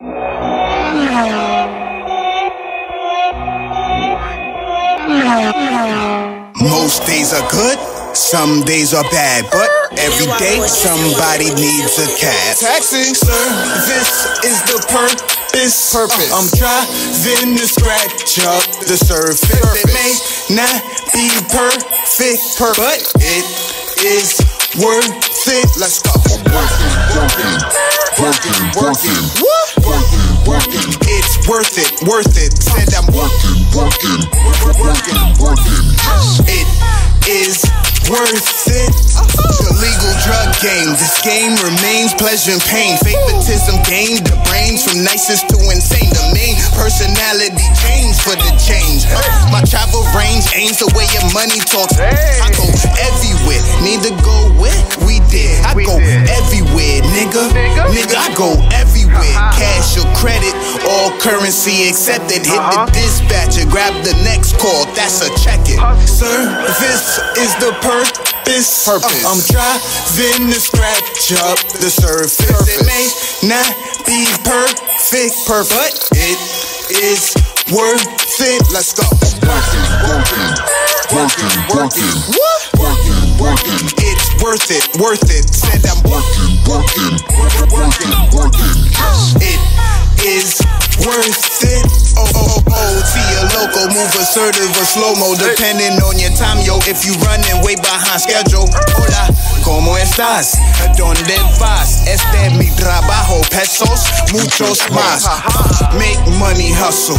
Most days are good, some days are bad, but every day somebody needs a cab. Taxi service is the purpose. Purpose. I'm driving to scratch up the surface. It may not be perfect, but it is worth it. Let's go. Working, working, working, working. What? Working, working, It's worth it, worth it. Said I'm working, working, working, working. It is worth it. The legal drug game. This game remains pleasure and pain. Favoritism gained the brains from nicest to insane. The main personality change for the change. Uh, my travel range aims the way your money talks. I go everywhere. Need to go where we did. I go everywhere, nigga. Nigga. Nigga, I go everywhere. Currency accepted. Hit the Uh-huh. dispatcher, grab the next call. That's a check it. Service is the purpose. Purpose. I'm driving to scratch up the surface. It may not be perfect, perfect, but it is worth it. Let's go. Working, working, working, working. What? Working, working, It's worth it, worth it. Said I'm working, working, working, working. Is it. Oh, oh, oh, oh. See a local, move assertive or slow mo, depending on your time, yo. If you running way behind schedule, hola, ¿cómo estás? ¿Dónde vas? Este es mi trabajo, pesos, muchos más. Make money hustle,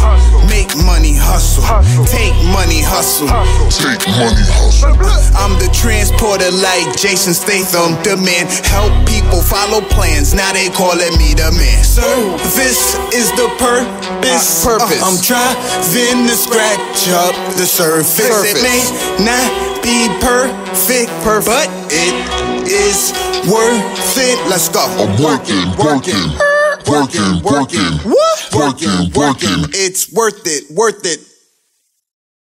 make money hustle, take money hustle. Take money, hustle. I'm the transporter like Jason Statham, the man. Help people follow plans, now they calling me the man. Service is the purpose. Purpose. Uh, I'm driving to scratch up the surface. It Surface. may not be perfect, perfect, but it is worth it. Let's go. I'm working, working, working, working. What? Working, working. It's worth it, worth it.